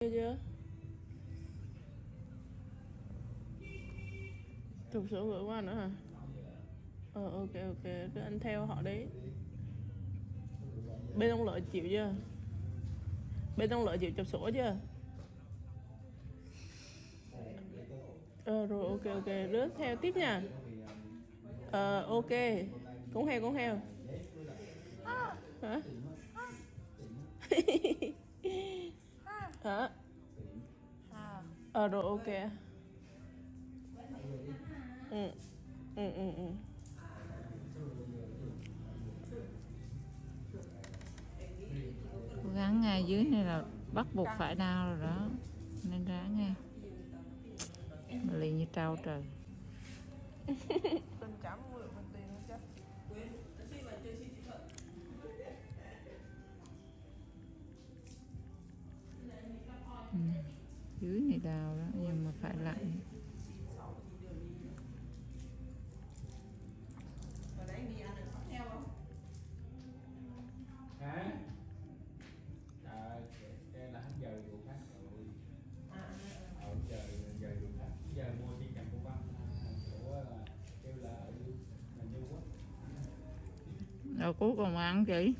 Chưa? Chụp sổ gửi qua nữa hả? Ờ ok ok, cứ anh theo họ đấy Bên ông lợi chịu chưa? Bên ông lợi chịu chụp sổ chưa? Ờ rồi ok ok, rước theo tiếp nha Ờ ok, con heo con heo Hả? Hả? Ờ. Rồi ok. Ừ. Ừ ừ ừ. Cố gắng ngay dưới này là bắt buộc phải đau rồi đó. Nên ráng nghe. Liền như trâu trời. Tình cảm mượn dưới này đào đó, nhưng mà phải lạnh hả là hết giờ vụ khác rồi giờ giờ vụ khác giờ mua chi cầm của văn của kêu là ở du rồi cuối cùng ăn chị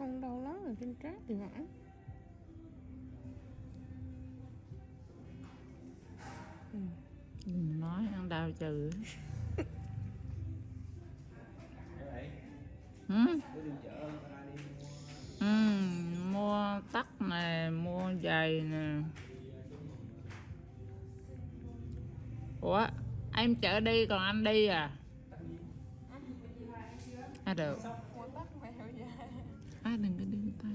Không đau lắm ở trên trát thì phải đừng nói ăn đau trừ. Ừ? Ừ, mua tóc nè mua giày nè. Ủa em chở đi còn anh đi à? À được à đừng có đưa tay.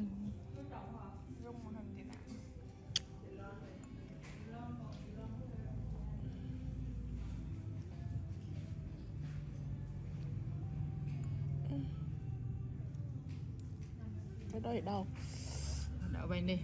Cái đó thì đâu đậu bên đi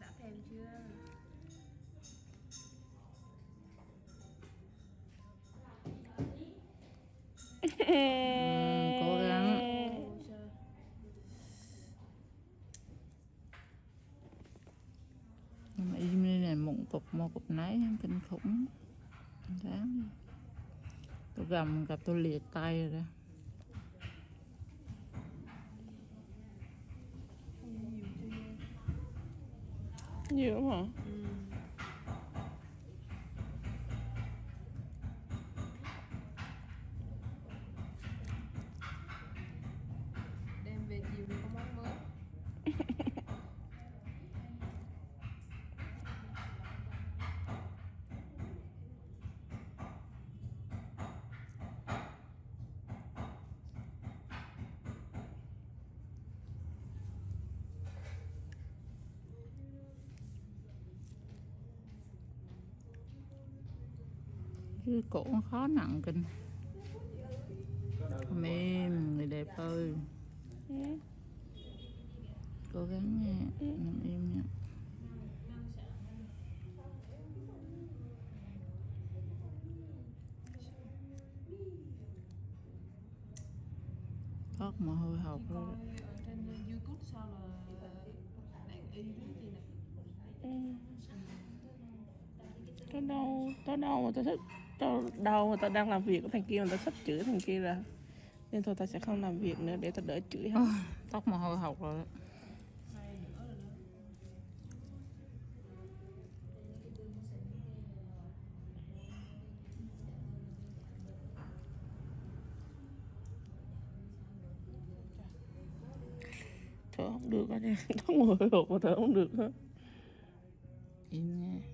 đã thèm chưa ừ, cố gắng. Nhưng mà im đi này mụn cục một cục nấy kinh khủng. Ráng đi tôi gầm gặp tôi liệt tay rồi đó. Nhiều lắm hả? Chứ cổ khó nặng kinh. Mềm, người đẹp ơi. Cố gắng nghe nằm im nha. Thoát mồ hôi hột Chị rồi trên youtube sao là đàn y với nè tao đâu tao đâu mà tao thích tao đâu mà tao đang làm việc của thằng kia mà tao thích chửi thằng kia ra nên thôi tao sẽ không làm việc nữa để tao đỡ chửi hắn tóc mồ hôi hột rồi. Đó. thở không được á nha. Tao ngồi hồi hộp mà thở không được hết im nghe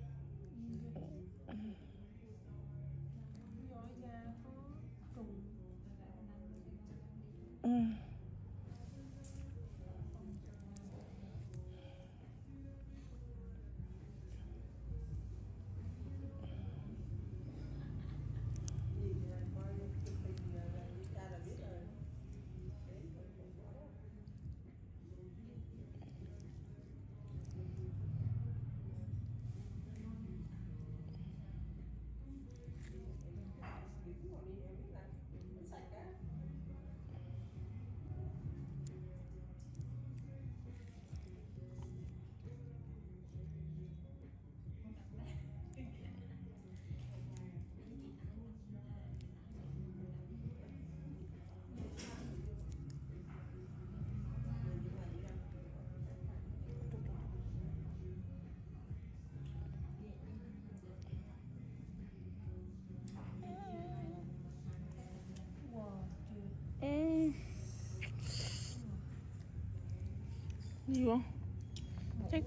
Nhiều không? Chắc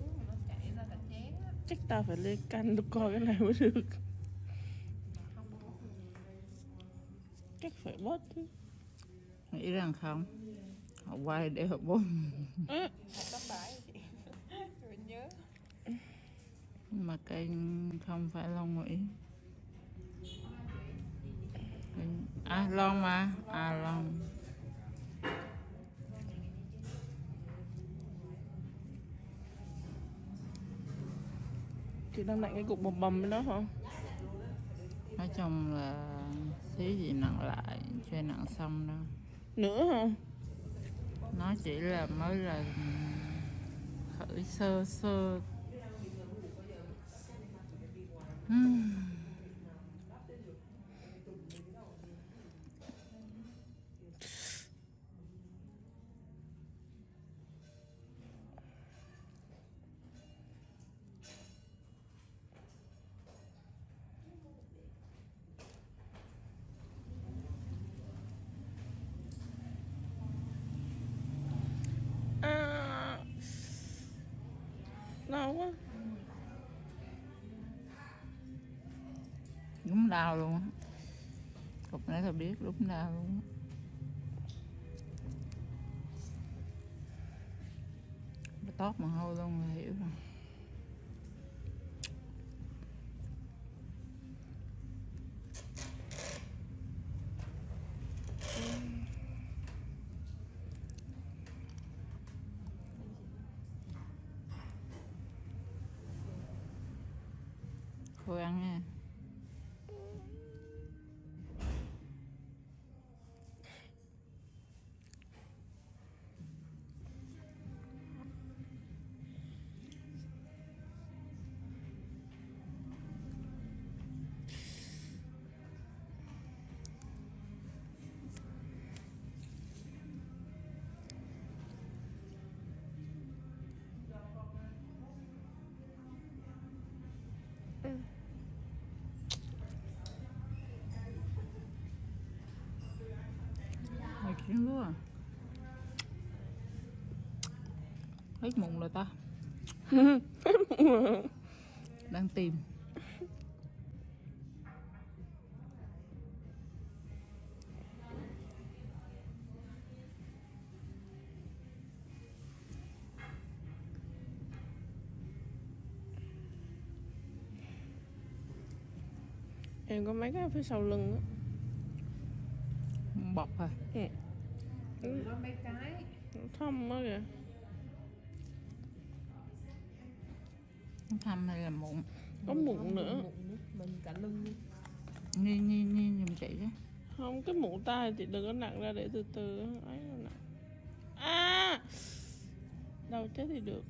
chắc tao phải lên canh được coi cái này mới được. Chắc phải bớt chứ. Nghĩ rằng không? Họ quay để họ ừ. nhớ mà kênh không phải Long Mỹ. Kênh- à Long mà. À Long chị đang nặng cái cục bầm bầm đó hả? Nói chung là xí gì nặng lại chưa nặng xong đâu nữa hả? Nó chỉ là mới là khởi sơ sơ. Ừm. Đúng đau luôn á. Cục nãy tao biết lúc đau luôn á. Tót mồ hôi luôn là hiểu rồi. Kiếm lúa à? Hết mụn rồi ta. Đang tìm. Em có mấy cái phía sau lưng á. Bọc à Ừ. Nó mấy cái thâm quá kìa thăm hay là mụn? Có mụn nữa. Mụn nữa mình cả lưng nghi nghi nghi giùm chị đó không cái mụn tai chị đừng có nặng ra để từ từ ấy nặng. À! Đâu chết thì được.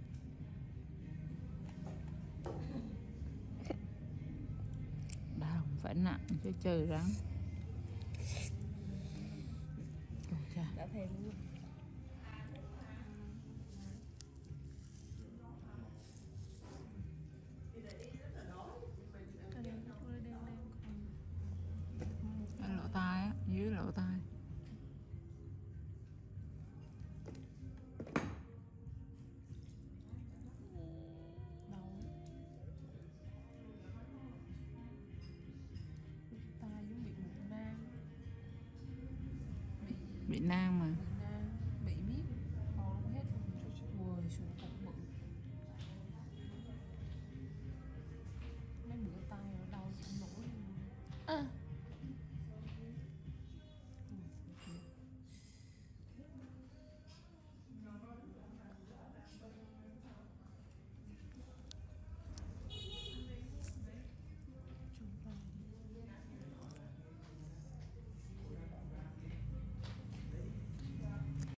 Không phải nặng chứ chơi rắn Cà. Việt Nam